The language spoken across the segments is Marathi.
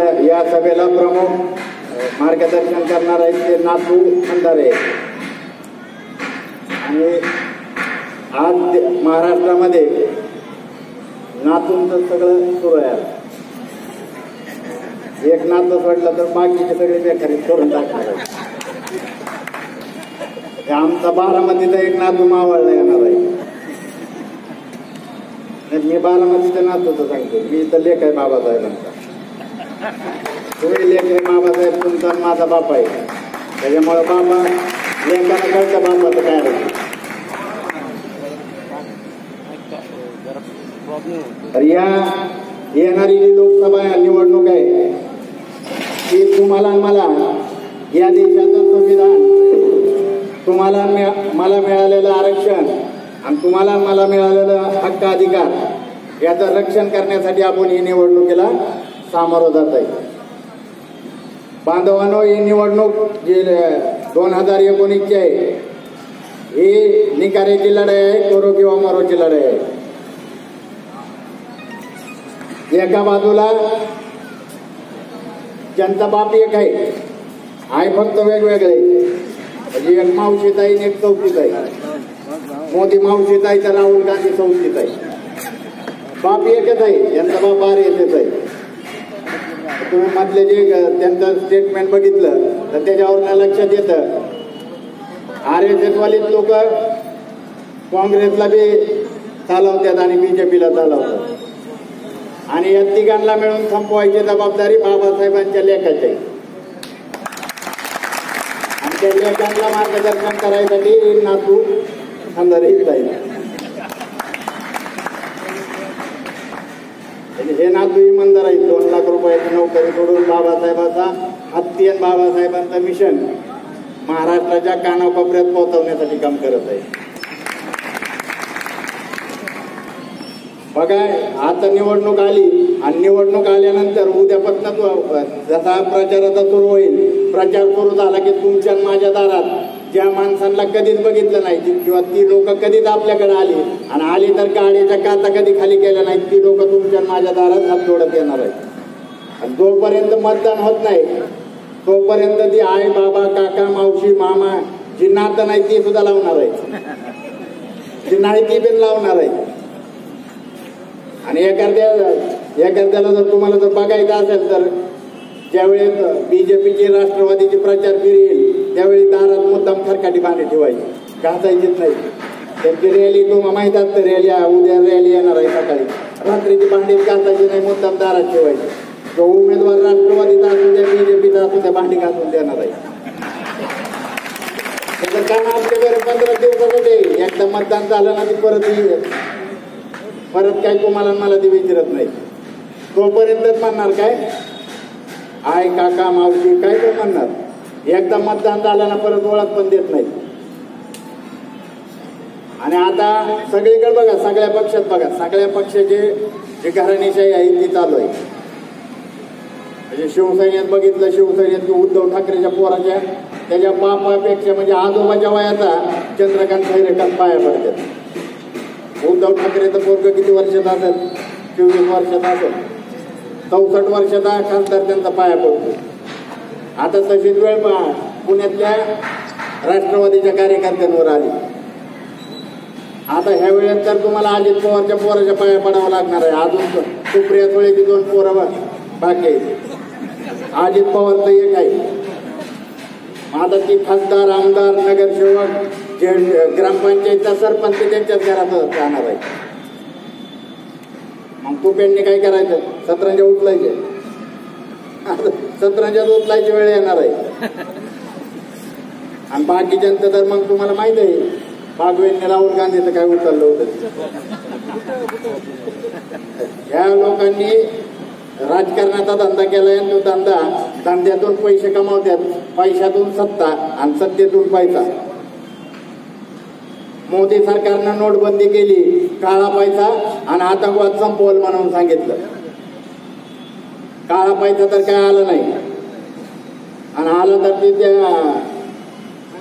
आज या सभेला प्रमुख मार्गदर्शन करणार आहेत ते नातू खंदारे. आणि आज महाराष्ट्रामध्ये नातूंचं सगळं सुरू आहे. एक नातं सोडलं तर बाकीचे सगळे बेकारी करून टाकणार आमचा बारामतीचा एक नातू मावळला येणार आहे. नाही, मी बारामतीचं नातूचं सांगतो. मी इथं लेख आहे बाबासाहेबांचा. तुम्ही लेख बाबासाहेब तुमचा माझा बाप आहे. त्याच्यामुळे बाबा लेखाला कळतं बाबाचं काय तर या येणारी जी लोकसभा निवडणूक आहे ती तुम्हाला मला या देशाचं संविधान तुम्हाला मिळा- मला मिळालेलं आरक्षण आणि तुम्हाला मला मिळालेलं हक्क अधिकार याचं रक्षण करण्यासाठी आपण ही निवडणुकीला सामोरं जात आहे. बांधवांनो ही निवडणूक जी दोन हजार एकोणीसची आहे ही निकाऱ्याची लढाई आहे करो किंवा मरोची लढाई आहे. एका बाजूला ज्यांचा बाप एक आहे आहे फक्त वेगवेगळे म्हणजे एक मावशीत आहे आणि एक चौकीत आहे मोदी मावशीत आहे तर राहुल गांधी चौकीत आहे बाप एकच आहे यांचा बाप आर येतच आहे. तुम्ही मधले जे त्यांचं स्टेटमेंट बघितलं तर त्याच्यावर लक्षात येतं. आर एस लोक काँग्रेसला बी चालवतात आणि बीजेपीला चालवतात. आणि या तिघांना मिळून संपवायची जबाबदारी बाबासाहेबांच्या लेखाची आणि त्या लेखांना मार्गदर्शन करायसाठी नातू खंदारे जाईल. म्हणजे हे नातू इमानदार आहेत. दोन लाख रुपयाची नोकरी सोडून बाबासाहेबाचा हत्ती आणि बाबासाहेबांचं मिशन महाराष्ट्राच्या कानाकोपऱ्यात पोहोचवण्यासाठी काम करत आहे. बघा आता निवडणूक आली आणि निवडणूक आल्यानंतर उद्यापासून तो- जसा प्रचाराचा सुरू होईल. प्रचार सुरू झाला की तुमच्या माझ्या दारात ज्या माणसांना कधीच बघितलं नाही किंवा ती लोक कधीच आपल्याकडे आली. आणि आली तर गाडीच्या काचा कधी खाली केल्या नाहीत ती लोक तुमच्या माझ्या दारात हात जोडत येणार आहेत. आणि जोपर्यंत मतदान होत नाही तोपर्यंत ती आई बाबा काका मावशी मामा जी नातं नाही ती सुद्धा लावणार आहे जी नाही ती पण लावणार आहे आणि एखाद्या एखाद्याला जर तुम्हाला जर बघायचं असेल तर ज्यावेळेस बीजेपीची राष्ट्रवादीची प्रचार फेरी येईल त्यावेळी दारात मुद्दाम खरकाटी बांधे ठेवायची घासायचीच नाही. त्यांची रॅली तुम्हाला माहीत असतं रॅली उद्या रॅली येणार आहे सकाळी. रात्रीची भांडी घासायची नाही मुद्दाम दारात ठेवायची. जो उमेदवार राष्ट्रवादीचा असू द्या बीजेपीचा असू द्या भांडी घासून देणार आहे. त्याचं काम आपल्याकडे पंधरा दिवसामध्ये एकदा मतदान झालं ना ती परत येईल. परत काय तुम्हाला मला ते विचारत नाही. तोपर्यंतच म्हणणार काय? आय काका मावशी काय तो म्हणणार? एकदा मतदान झालं ना परत ओळख पण देत नाही आणि आता सगळीकडे बघा सगळ्या पक्षात बघा. सगळ्या पक्षाचे जे घराणीशाही आहे ती चालू आहे म्हणजे शिवसेनेत बघितलं शिवसेनेत उद्धव ठाकरेच्या पोराच्या त्याच्या बापापेक्षा म्हणजे आजोबाच्या वयाचा चंद्रकांत खैरेकांत पाया पडतात. उद्धव ठाकरेचं पोरग किती वर्षात असत चोवीस वर्षात असत चौसष्ट वर्षाचा खासदार त्यांचा पाया पडतो. आता तशीच वेळ पहा पुण्यातल्या राष्ट्रवादीच्या कार्यकर्त्यांवर आली. आता ह्या वेळेत तर तुम्हाला अजित पवारच्या पोराच्या पाया पडावं लागणार आहे. अजून सुप्रिया सुळेची दोन पोरं बाकी आहेत अजित पवारचं एक आहे. आता ती खासदार आमदार नगरसेवक जे ग्रामपंचायतचा सरपंच त्यांच्याच घरात राहणार आहे. मग तू पेंडने काय करायचं? सतरंजा उठलायचे सतरंजात उचलायची वेळ येणार आहे. आणि बाकीच्यांचं तर मग तुम्हाला माहीत आहे बागवेंनी राहुल गांधीचं काय उचललं होतं ह्या लोकांनी राजकारणाचा धंदा केलाय तो धंदा धंद्यातून पैसे कमावतात पैशातून सत्ता आणि सत्तेतून पैसा. मोदी सरकारनं नोटबंदी केली काळा पैसा आणि आतंकवाद संपवल म्हणून सांगितलं. काळा पैसा तर काय आला नाही. आणि आला तर ते त्या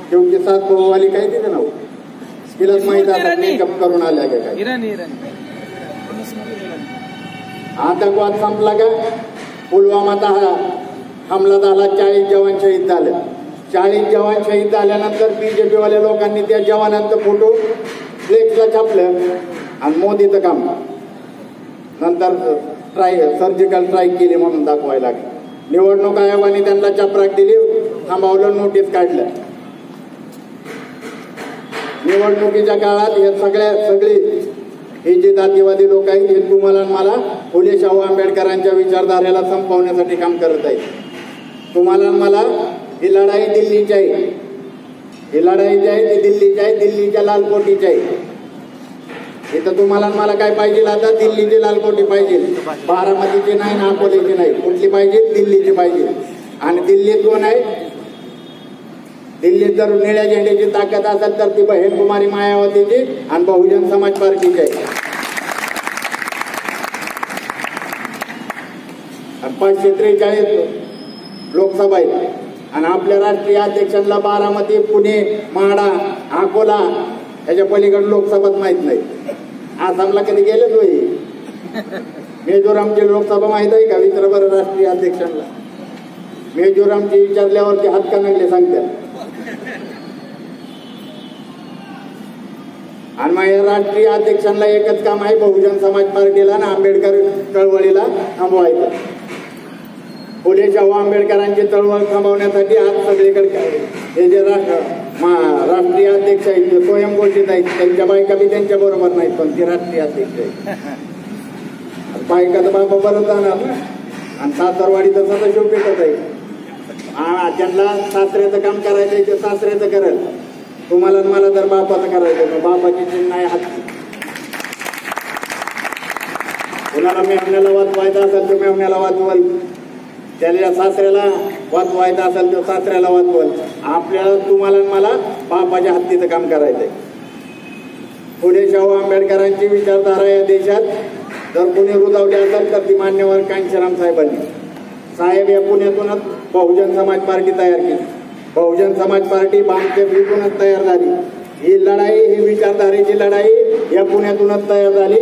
शेवटी सात भाऊवाली काय तिथे नाव? तिलाच माहीत आता मेकअप करून आल्या का काय? आतंकवाद संपला का? पुलवामात हा हमला झाला चाळीस जवान शहीद झाले. चाळीस जवान शहीद झाल्यानंतर बीजेपी वाल्या लोकांनी त्या जवानांचं फोटो फ्लेक्सला छापलं. आणि मोदीचं काम. नंतर ट्राय सर्जिकल स्ट्राईक केली म्हणून दाखवायला लागले. निवडणूक आयोगाने त्यांना चपराक दिली थांबवलं नोटीस काढलं. निवडणुकीच्या काळात हे सगळ्या सगळी हे जे जातीवादी लोक आहेत हे तुम्हाला मला फुले शाहू आंबेडकरांच्या विचारधारेला संपवण्यासाठी काम करत आहेत. तुम्हाला मला ही लढाई दिल्लीची आहे. ही लढाई जी आहे ती दिल्लीची आहे दिल्लीच्या लालकोटीची आहे. इथं तुम्हाला मला काय पाहिजे? आता दिल्लीची लालकोटी पाहिजे. बारामतीची नाही ना अकोल्याची नाही. कुठली पाहिजे? दिल्लीची पाहिजे. आणि दिल्लीत कोण आहे? दिल्लीत जर निळ्या झेंड्याची ताकद असेल तर ती बहीण कुमारी मायावतीची आणि बहुजन समाज पार्टीची आहे. पाचशे त्रेचाळीस लोकसभा आहे आणि आपल्या राष्ट्रीय अध्यक्षांना बारामती पुणे माडा अकोला याच्या पलीकडे लोकसभाच माहीत नाही आसामला कधी गेलेच होई मेजोरामची लोकसभा माहीत आहे का? विचार बरं राष्ट्रीय अध्यक्षांना? मेजोरामची विचारल्यावरती हात का नगले सांगतात आणि मग या राष्ट्रीय अध्यक्षांना एकच काम आहे बहुजन समाज पार्टीला आणि आंबेडकर चळवळीला थांबवायचं. फुले शाहू आंबेडकरांची चळवळ थांबवण्यासाठी आज सगळीकडे काय- हे जे राष्ट्र मा- राष्ट्रीय अध्यक्ष आहेत ते स्वयंघोषित आहेत. त्यांच्या बायका बी त्यांच्या बरोबर नाहीत पण ते राष्ट्रीय अध्यक्ष आहेत. बायका तर बाबा बरं जाणार. ना आणि सासरवाडी तर सदा पेटत आहे. हा त्यांना सासऱ्याचं काम करायचंय ते सासऱ्याचं करेल. तुम्हाला मला तर बापाचं करायचं बापाची चिन्ह आहे हत्ती कुणाला मेहण्याला वाचवायचं असेल तर मेहण्याला वाचवल. त्याला सासऱ्याला वाचवायचं असेल तर सासऱ्याला वाचवल आपल्याला तुम्हाला मला बापाच्या हत्तीचं काम करायचंय. पुढे शाहू आंबेडकरांची विचारधारा या देशात जर कोणी रुजावली असेल तर ती मान्यवर कांशीराम साहेबांनी. साहेब या पुण्यातूनच बहुजन समाज पार्टी तयार केली. बहुजन समाज पार्टी बामखेडीतूनच तयार झाली. ही लढाई ही विचारधारेची लढाई या पुण्यातूनच तयार झाली.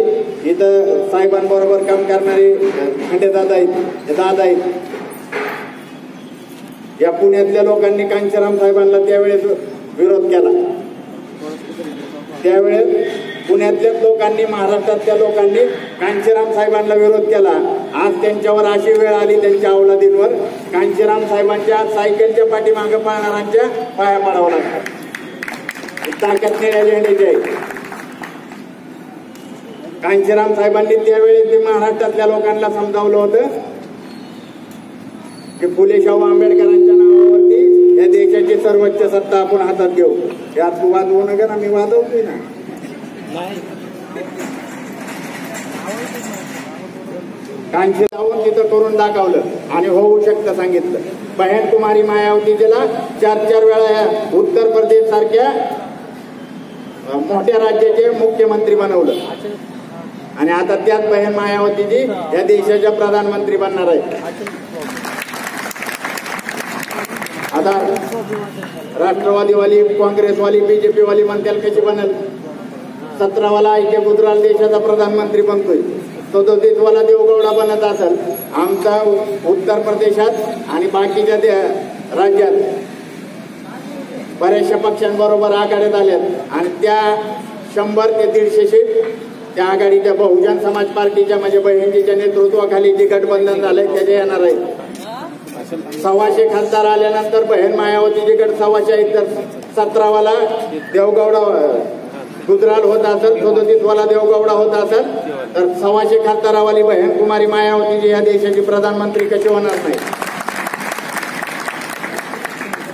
इथं साहेबांबरोबर काम करणारे खंडे दादा आहेत हे दादा आहेत. या पुण्यातल्या लोकांनी कांशीराम साहेबांना त्यावेळेस विरोध केला. त्यावेळेस पुण्यातल्याच लोकांनी महाराष्ट्रातल्या लोकांनी कांशीराम साहेबांना विरोध केला. आज त्यांच्यावर अशी वेळ आली त्यांच्या औलादींवर कांशीराम साहेबांच्या सायकलच्या पाठीमागं पाहणाऱ्यांच्या पाया पडावं लागतं ताकद निळ्या झेंड्याची आहे. कांशीराम साहेबांनी त्यावेळेस महाराष्ट्रातल्या लोकांना समजावलं होतं. की फुले शाहू आंबेडकरांच्या नावावरती या देशाची सर्वोच्च सत्ता आपण हातात घेऊ. यात तू वादवू नका ना मी वादवतोय ना. कांशी जाऊन तिथं करून दाखवलं आणि होऊ शकतं सांगितलं. बहन कुमारी मायावतीजीला चार चार वेळा या उत्तर प्रदेश सारख्या मोठ्या राज्याचे मुख्यमंत्री बनवलं. आणि आता त्याच बहन मायावतीजी या देशाच्या प्रधानमंत्री बनणार आहेत. आधार राष्ट्रवादीवाली काँग्रेसवाली बीजेपीवाली म्हणतील कशी बनल? सतरावाला ऐक्य गुजराल देशाचा प्रधानमंत्री बनतोय. सदोतीसवाला देवगौडा बनत असेल आमचा उत्तर प्रदेशात आणि बाकीच्या दे- राज्यात बऱ्याचशा पक्षांबरोबर आघाड्यात आल्यात. आणि त्या शंभर ते दीडशे सीट त्या आघाडीच्या बहुजन समाज पार्टीच्या म्हणजे बहिणीच्या नेतृत्वाखाली जे गठबंधन झालंय त्याचे येणार आहेत सव्वाशे खासदार आल्यानंतर बहीण मायावतीजीकडे सव्वाशे आहेत तर सतरावाला देवगौडा गुजराल होत असेल सदोतीसवाला देवगौडा होत असेल तर सव्वाशे खासदारावाली बहीण कुमारी मायावतीजी या देशाची प्रधानमंत्री कशी होणार नाही?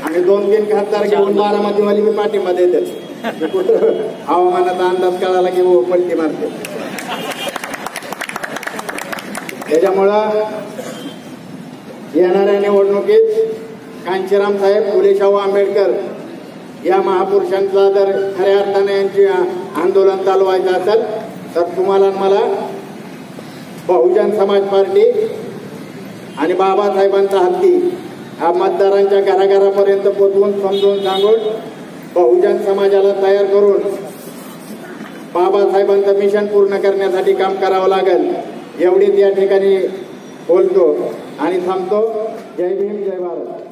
आणि दोन तीन खासदार घेऊन बारामतीवाली मी पाठिंबा देते. कुठं हवामानाचा अंदाज कळाला की पलटी मारते. त्याच्यामुळं येणाऱ्या निवडणुकीत कांशीराम साहेब फुलेशाहू आंबेडकर या महापुरुषांचा जर खऱ्या अर्थाने यांची आंदोलन चालवायचं असेल तर तुम्हाला मला बहुजन समाज पार्टी आणि बाबासाहेबांचा हत्ती हा मतदारांच्या घराघरापर्यंत पोचवून समजून सांगून बहुजन समाजाला तयार करून बाबासाहेबांचं मिशन पूर्ण करण्यासाठी काम करावं लागेल एवढीच या ठिकाणी बोलतो. आणि थांबतो. जय भीम जय भारत.